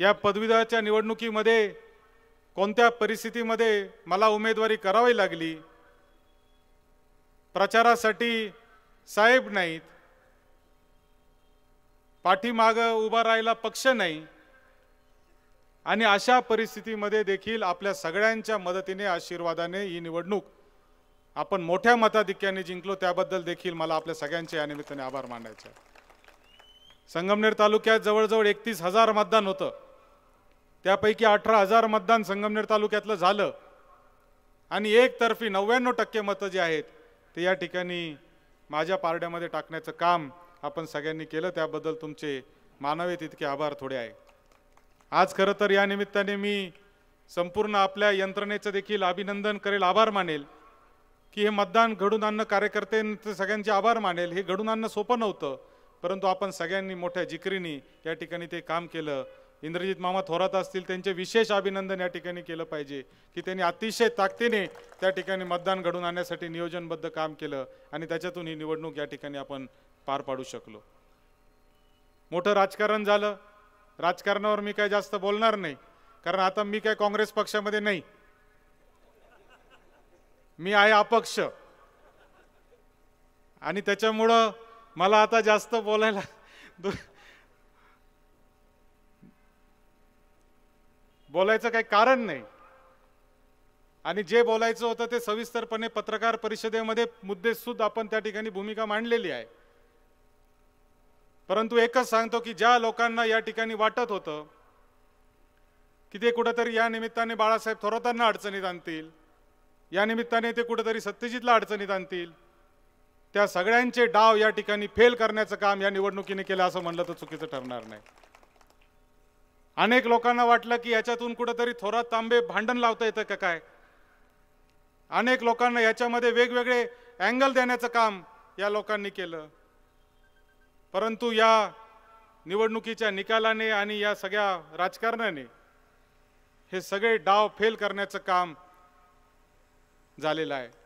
या पदवीधराच्या निवडणुकीमध्ये कोणत्या परिस्थितीमध्ये मला उमेदवारी करावी लागली? प्रचारासाठी साहेब नाहीत. पाठीमागं उभा राहायला पक्ष नाही. आणि अशा परिस्थितीमध्ये देखील आपल्या सगळ्यांच्या मदतीने आशीर्वादाने ही निवडणूक आपण मोठ्या मताधिक्याने जिंकलो त्याबद्दल देखील मला आपल्या सगळ्यांचे या निमित्ताने आभार मानायचे संगमनेर तालुक्यात जवळजवळ एकतीस हजार मतदान होतं. त्यापैकी अठरा हजार मतदान संगमनेर तालुक्यातलं झालं. आणि एकतर्फी नव्याण्णव टक्के मतं जी आहेत ते या ठिकाणी माझ्या पारड्यामध्ये टाकण्याचं काम आपण सगळ्यांनी केलं. त्याबद्दल तुमचे मानवे तितके आभार थोडे आहे. आज खरं तर या निमित्ताने मी संपूर्ण आपल्या यंत्रणेचं देखील अभिनंदन करेल आभार मानेल की हे मतदान घडून आणणं कार्यकर्त्यांचे सगळ्यांचे आभार मानेल. हे घडून आणणं सोपं नव्हतं परंतु आपण सगळ्यांनी मोठ्या जिकरीने या ठिकाणी ते काम केलं. इंद्रजित मामा थोरात असतील त्यांचे विशेष अभिनंदन या ठिकाणी केलं पाहिजे की त्यांनी अतिशय ताकदीने त्या ठिकाणी मतदान घडून आणण्यासाठी नियोजनबद्ध काम केलं आणि त्याच्यातून ही निवडणूक या ठिकाणी आपण पार पाडू शकलो. मोठं राजकारण झालं. राजकारणावर मी काय जास्त बोलणार नाही कारण आता मी काय काँग्रेस पक्षामध्ये नाही. मी आहे अपक्ष. आणि त्याच्यामुळं मला आता जास्त बोलायला बोलायचं काही कारण नाही. आणि जे बोलायचं होतं ते सविस्तरपणे पत्रकार परिषदेमध्ये मुद्देसुद्धा आपण त्या ठिकाणी भूमिका मांडलेली आहे. परंतु एकच सांगतो की ज्या लोकांना या ठिकाणी वाटत होतं की ते कुठंतरी या निमित्ताने बाळासाहेब थोरातांना अडचणीत आणतील या निमित्ताने ते कुठंतरी सत्यजितला अडचणीत आणतील त्या सगळ्यांचे डाव या ठिकाणी फेल करण्याचं काम या निवडणुकीने केलं असं म्हणलं तर चुकीचं ठरणार नाही. अनेक लोकांना वाटलं की याच्यातून कुठंतरी थोरात तांबे भांडण लावता येतं का काय? अनेक लोकांना याच्यामध्ये वेगवेगळे अँगल देण्याचं काम या लोकांनी केलं. परंतु या निवडणुकीच्या निकालाने आणि या सगळ्या राजकारणाने हे सगळे डाव फेल करण्याचं काम झालेलं आहे.